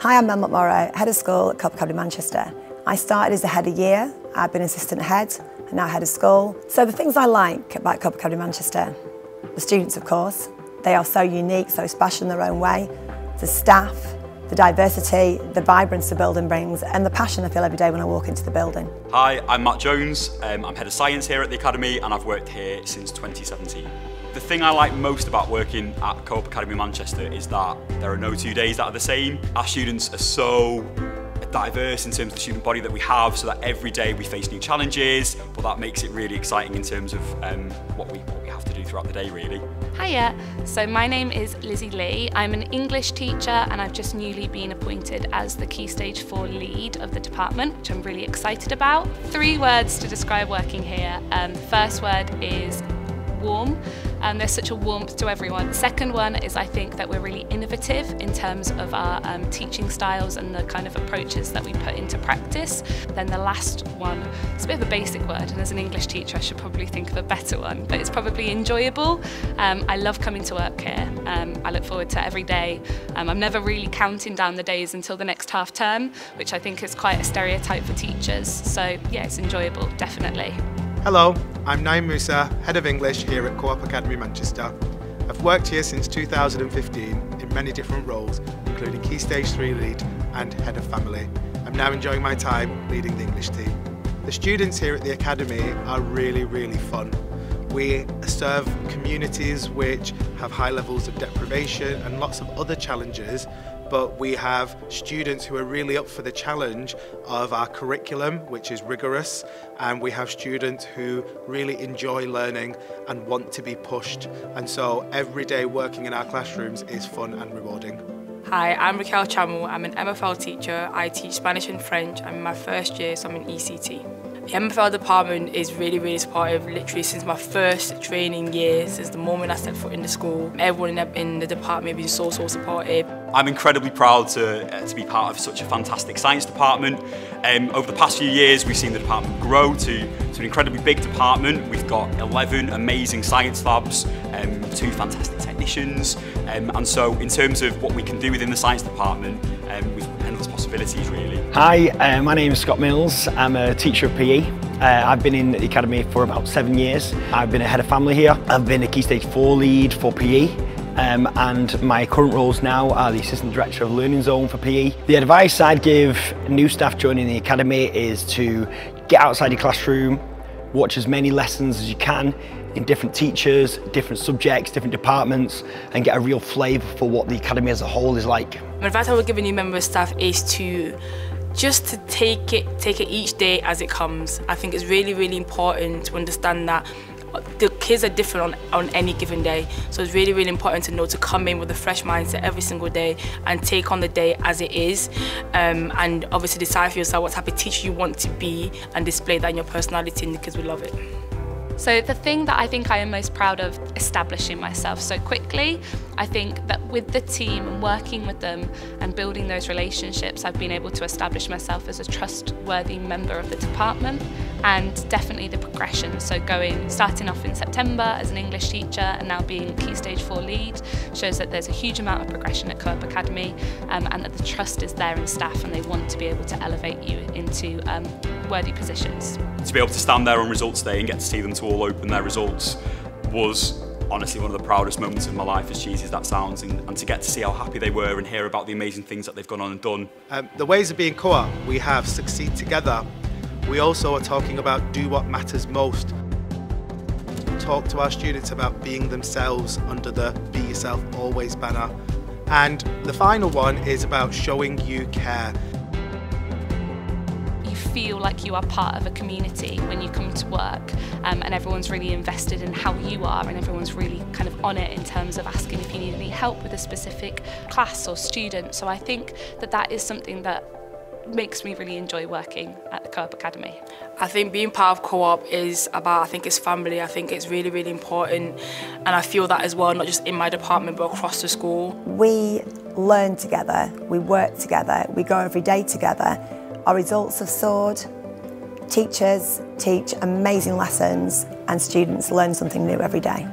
Hi, I'm Mel McMorrow, Head of School at Co-op Academy Manchester. I started as a head a year, I've been assistant head, and now head of school. So the things I like about Co-op Academy Manchester, the students of course, they are so unique, so special in their own way, the staff, the diversity, the vibrance the building brings, and the passion I feel every day when I walk into the building. Hi, I'm Matt Jones. Um, I'm Head of Science here at the Academy and I've worked here since 2017. The thing I like most about working at Co-op Academy Manchester is that there are no two days that are the same. Our students are so diverse in terms of the student body that we have so that every day we face new challenges but that makes it really exciting in terms of um, what, we, what we have to do throughout the day really. Hiya, so my name is Lizzie Lee. I'm an English teacher and I've just newly been appointed as the Key Stage 4 lead of the department which I'm really excited about. Three words to describe working here. Um, the first word is warm and there's such a warmth to everyone. Second one is I think that we're really innovative in terms of our um, teaching styles and the kind of approaches that we put into practice. Then the last one, it's a bit of a basic word and as an English teacher I should probably think of a better one, but it's probably enjoyable. Um, I love coming to work here. Um, I look forward to every day. Um, I'm never really counting down the days until the next half term, which I think is quite a stereotype for teachers. So yeah, it's enjoyable, definitely. Hello, I'm Naim Musa, Head of English here at Co-op Academy Manchester. I've worked here since 2015 in many different roles, including Key Stage 3 Lead and Head of Family. I'm now enjoying my time leading the English team. The students here at the Academy are really, really fun. We serve communities which have high levels of deprivation and lots of other challenges but we have students who are really up for the challenge of our curriculum, which is rigorous, and we have students who really enjoy learning and want to be pushed. And so every day working in our classrooms is fun and rewarding. Hi, I'm Raquel Chamel. I'm an MFL teacher. I teach Spanish and French. I'm in my first year, so I'm in ECT. The MFL department is really, really supportive, literally since my first training year, since the moment I stepped foot in the school. Everyone in the, department has been so, so supportive. I'm incredibly proud to, uh, to be part of such a fantastic science department. Um, over the past few years, we've seen the department grow to, to an incredibly big department. We've got 11 amazing science labs, um, two fantastic technicians, um, and so in terms of what we can do within the science department, um, we've endless possibilities really. Hi, uh, my name is Scott Mills. I'm a teacher of PE. Uh, I've been in the academy for about seven years. I've been a head of family here. I've been a Key Stage 4 lead for PE um, and my current roles now are the Assistant Director of Learning Zone for PE. The advice I'd give new staff joining the Academy is to get outside your classroom, watch as many lessons as you can in different teachers, different subjects, different departments, and get a real flavour for what the Academy as a whole is like. My advice I would give a new member of staff is to just to take it, take it each day as it comes. I think it's really, really important to understand that the kids are different on, on any given day. So it's really, really important to know to come in with a fresh mindset every single day and take on the day as it is. Um, and obviously decide for yourself what type of teacher you want to be and display that in your personality and the kids will love it. So the thing that I think I am most proud of establishing myself so quickly, I think that with the team and working with them and building those relationships, I've been able to establish myself as a trustworthy member of the department and definitely the progression. So going, starting off in September as an English teacher and now being Key Stage 4 lead shows that there's a huge amount of progression at Co-op Academy um, and that the trust is there in staff and they want to be able to elevate you into um, worthy positions. To be able to stand there on results day and get to see them to all open their results was honestly one of the proudest moments of my life as cheesy as that sounds and, and, to get to see how happy they were and hear about the amazing things that they've gone on and done. Um, the ways of being co-op, we have succeed together. We also are talking about do what matters most. Talk to our students about being themselves under the Be Yourself Always banner. And the final one is about showing you care You feel like you are part of a community when you come to work um, and everyone's really invested in how you are and everyone's really kind of on it in terms of asking if you need any help with a specific class or student. So I think that that is something that makes me really enjoy working at the Co-op Academy. I think being part of Co-op is about, I think it's family, I think it's really, really important and I feel that as well, not just in my department but across the school. We learn together, we work together, we go every day together our results have soared. Teachers teach amazing lessons and students learn something new every day.